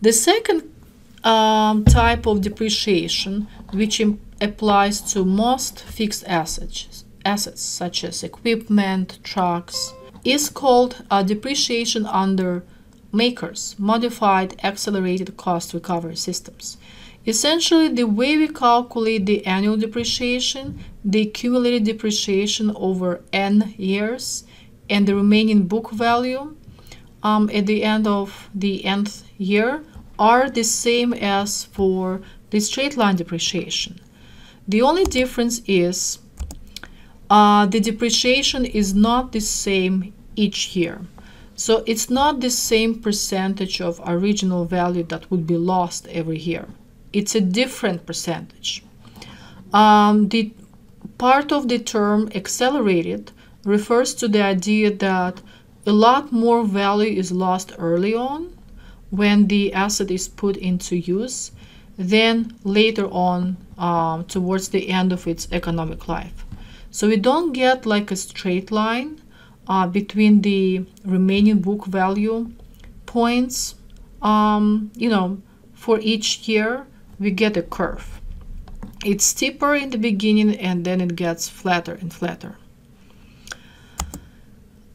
The second um, type of depreciation, which applies to most fixed assets, assets such as equipment, trucks, is called a depreciation under MACRS, Modified Accelerated Cost Recovery Systems. Essentially, the way we calculate the annual depreciation, the accumulated depreciation over n years, and the remaining book value um, at the end of the nth year are the same as for the straight line depreciation. The only difference is uh, the depreciation is not the same each year. So it's not the same percentage of original value that would be lost every year. It's a different percentage. Um, the part of the term accelerated refers to the idea that a lot more value is lost early on when the asset is put into use than later on um, towards the end of its economic life. So we don't get like a straight line uh, between the remaining book value points. Um, you know, for each year, we get a curve. It's steeper in the beginning and then it gets flatter and flatter.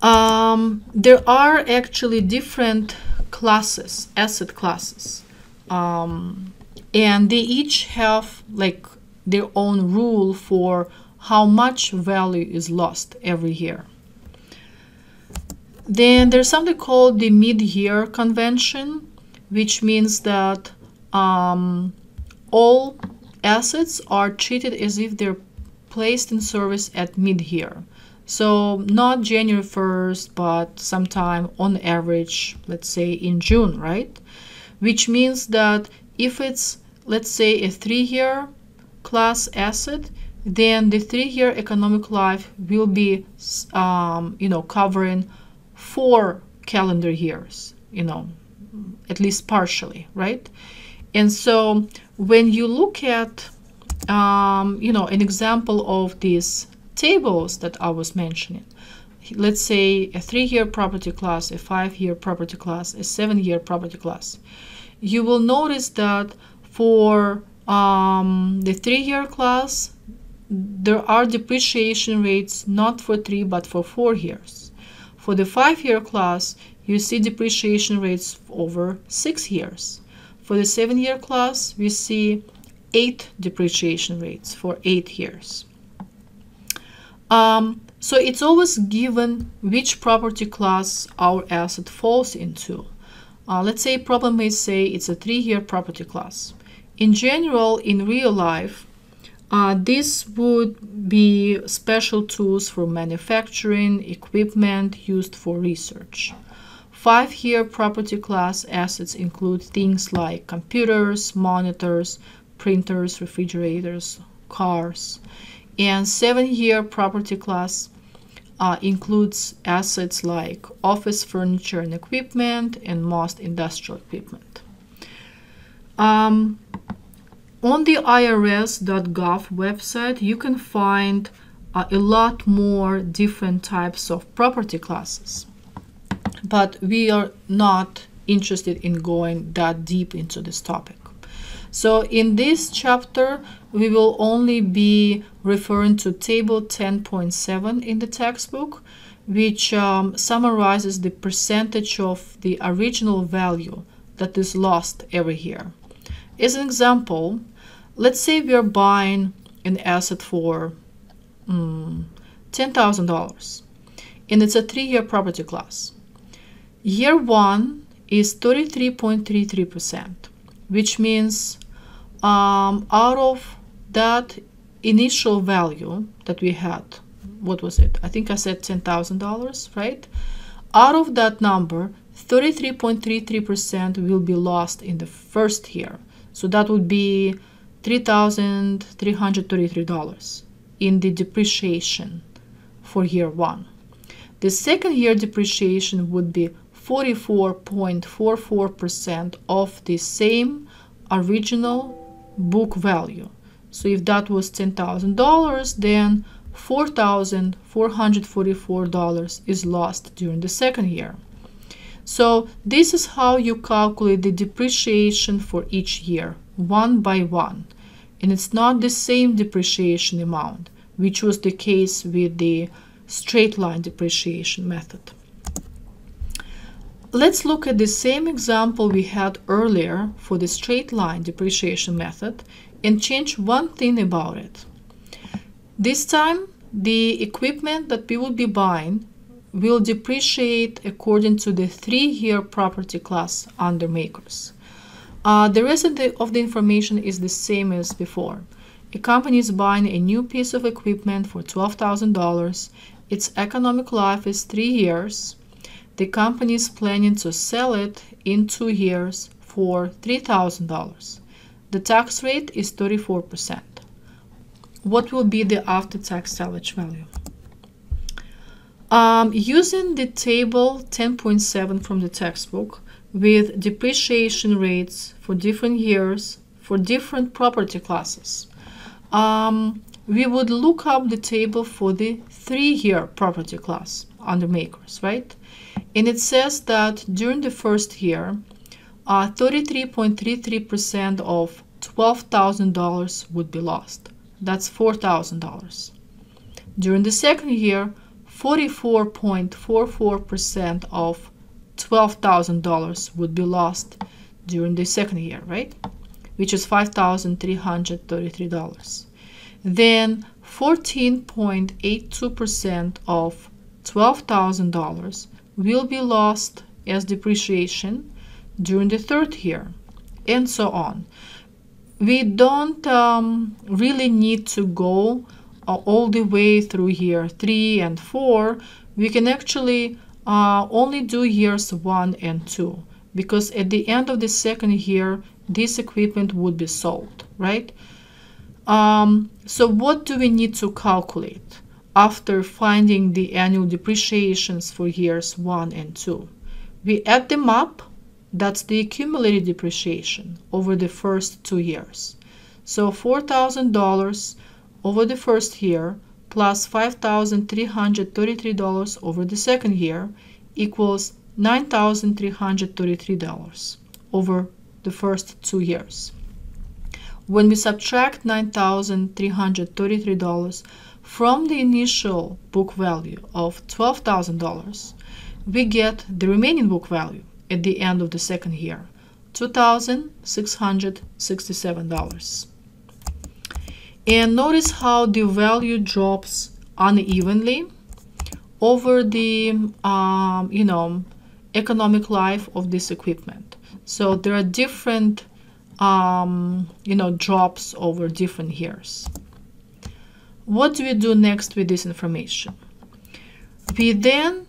Um, there are actually different classes, asset classes, um, and they each have like their own rule for how much value is lost every year. Then there's something called the mid-year convention, which means that um, all assets are treated as if they're placed in service at mid-year. So not January 1st, but sometime on average, let's say in June, right? Which means that if it's, let's say, a three-year class asset, then the three-year economic life will be, um, you know, covering four calendar years, you know, at least partially, right? And so when you look at, um, you know, an example of these tables that I was mentioning, let's say a three-year property class, a five-year property class, a seven-year property class, you will notice that for um, the three-year class, there are depreciation rates not for three but for four years. For the five-year class, you see depreciation rates over six years. For the seven-year class, we see eight depreciation rates for eight years. Um, so it's always given which property class our asset falls into. Uh, let's say problem may say it's a three-year property class. In general, in real life, uh, this would be special tools for manufacturing, equipment used for research. Five-year property class assets include things like computers, monitors, printers, refrigerators, cars. And seven-year property class uh, includes assets like office furniture and equipment and most industrial equipment. Um, on the irs.gov website, you can find uh, a lot more different types of property classes but we are not interested in going that deep into this topic. So in this chapter, we will only be referring to table 10.7 in the textbook, which um, summarizes the percentage of the original value that is lost every year. As an example, let's say we are buying an asset for um, $10,000 and it's a three-year property class. Year 1 is 33.33%, which means um, out of that initial value that we had, what was it? I think I said $10,000, right? Out of that number, 33.33% will be lost in the first year. So that would be $3,333 in the depreciation for year one. The second year depreciation would be 44.44% of the same original book value. So if that was $10,000, then $4,444 is lost during the second year. So this is how you calculate the depreciation for each year, one by one. And it's not the same depreciation amount, which was the case with the straight line depreciation method. Let's look at the same example we had earlier for the straight line depreciation method and change one thing about it. This time, the equipment that we will be buying will depreciate according to the three-year property class under MACRS. Uh, the rest of the, of the information is the same as before. A company is buying a new piece of equipment for $12,000. Its economic life is three years. The company is planning to sell it in two years for $3,000. The tax rate is 34%. What will be the after-tax salvage value? Um, using the table 10.7 from the textbook with depreciation rates for different years for different property classes, um, we would look up the table for the three-year property class under MACRS, right? And it says that during the first year, 33.33% uh, of $12,000 would be lost. That's $4,000. During the second year, 44.44% of $12,000 would be lost during the second year, right? Which is $5,333. Then 14.82% of $12,000 will be lost as depreciation during the third year, and so on. We don't um, really need to go uh, all the way through year 3 and 4, we can actually uh, only do years 1 and 2 because at the end of the second year this equipment would be sold, right? Um, so what do we need to calculate after finding the annual depreciations for years 1 and 2? We add them up, that's the accumulated depreciation over the first two years. So $4,000 over the first year plus $5,333 over the second year equals $9,333 over the first two years. When we subtract $9,333 from the initial book value of $12,000, we get the remaining book value at the end of the second year, $2,667. And notice how the value drops unevenly over the, um, you know, economic life of this equipment. So there are different, um, you know, drops over different years. What do we do next with this information? We then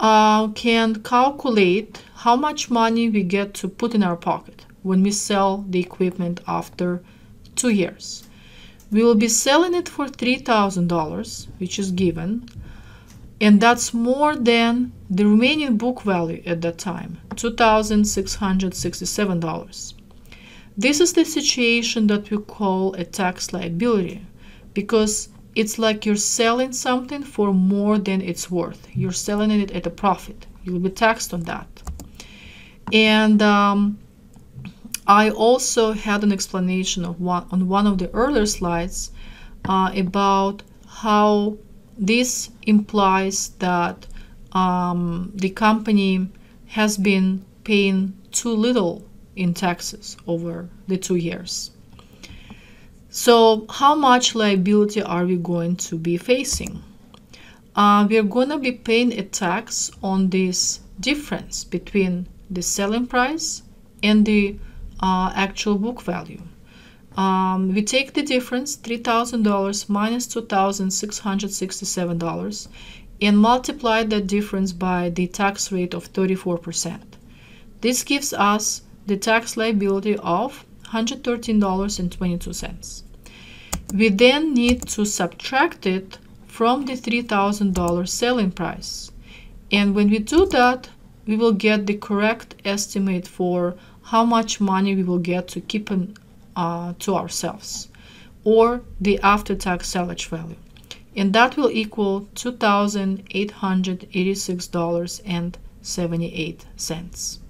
uh, can calculate how much money we get to put in our pocket when we sell the equipment after two years. We will be selling it for $3,000, which is given, and that's more than the remaining book value at that time, $2,667. This is the situation that we call a tax liability because it's like you're selling something for more than it's worth. You're selling it at a profit. You will be taxed on that. And um, I also had an explanation of one, on one of the earlier slides uh, about how this implies that um, the company has been paying too little in taxes over the two years. So, how much liability are we going to be facing? Uh, we are going to be paying a tax on this difference between the selling price and the uh, actual book value. Um, we take the difference, $3,000 minus $2,667, and multiply that difference by the tax rate of 34%. This gives us the tax liability of $113.22. We then need to subtract it from the $3,000 selling price. And when we do that, we will get the correct estimate for how much money we will get to keep uh, to ourselves or the after-tax salvage value and that will equal $2,886.76 $2.78.